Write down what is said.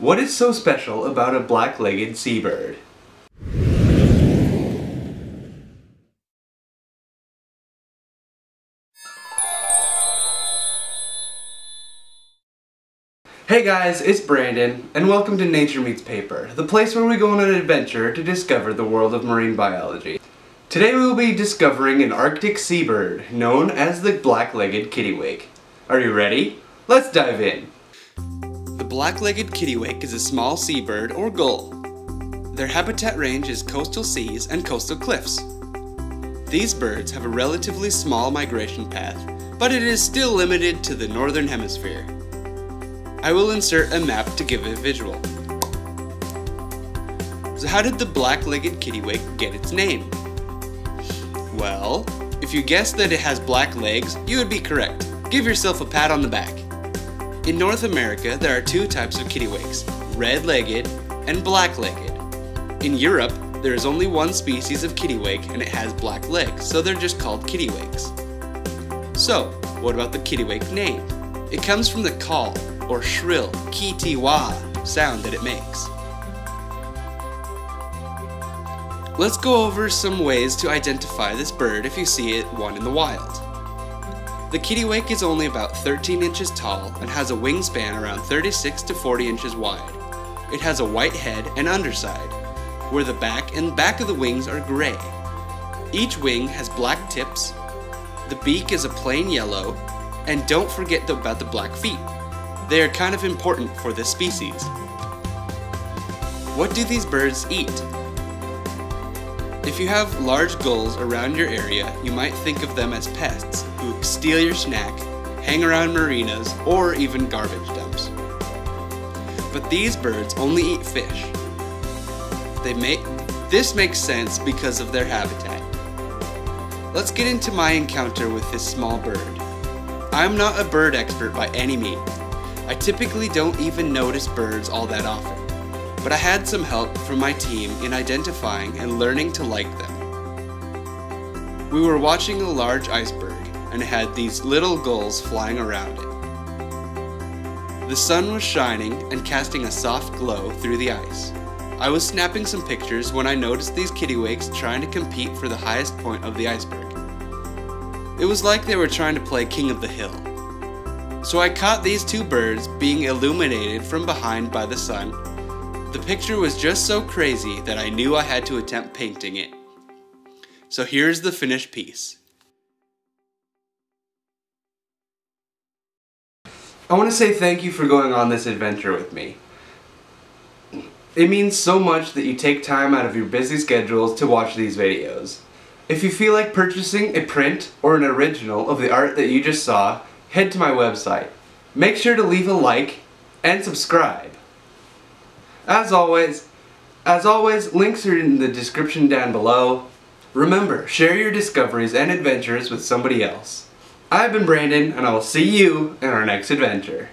What is so special about a black-legged seabird? Hey guys, it's Brandon, and welcome to Nature Meets Paper, the place where we go on an adventure to discover the world of marine biology. Today we will be discovering an Arctic seabird, known as the black-legged kittiwake. Are you ready? Let's dive in. Black-legged kittiwake is a small seabird or gull. Their habitat range is coastal seas and coastal cliffs. These birds have a relatively small migration path, but it is still limited to the northern hemisphere. I will insert a map to give a visual. So how did the black-legged kittiwake get its name? Well, if you guessed that it has black legs, you would be correct. Give yourself a pat on the back. In North America, there are two types of kittiwakes, red-legged and black-legged. In Europe, there is only one species of kittiwake and it has black legs, so they're just called kittiwakes. So, what about the kittiwake name? It comes from the call, or shrill ki-ti-wa sound that it makes. Let's go over some ways to identify this bird if you see it one in the wild. The kittiwake is only about 13 inches tall and has a wingspan around 36 to 40 inches wide. It has a white head and underside, where the back and back of the wings are gray. Each wing has black tips, the beak is a plain yellow, and don't forget about the black feet. They are kind of important for this species. What do these birds eat? If you have large gulls around your area, you might think of them as pests who steal your snack, hang around marinas, or even garbage dumps. But these birds only eat fish. They make this makes sense because of their habitat. Let's get into my encounter with this small bird. I'm not a bird expert by any means, I typically don't even notice birds all that often, but I had some help from my team in identifying and learning to like them. We were watching a large iceberg and had these little gulls flying around it. The sun was shining and casting a soft glow through the ice. I was snapping some pictures when I noticed these kittiwakes trying to compete for the highest point of the iceberg. It was like they were trying to play King of the Hill. So I caught these two birds being illuminated from behind by the sun. The picture was just so crazy that I knew I had to attempt painting it. So here's the finished piece. I want to say thank you for going on this adventure with me. It means so much that you take time out of your busy schedules to watch these videos. If you feel like purchasing a print or an original of the art that you just saw, head to my website. Make sure to leave a like and subscribe. As always, as always, links are in the description down below. Remember, share your discoveries and adventures with somebody else. I've been Brandon, and I will see you in our next adventure.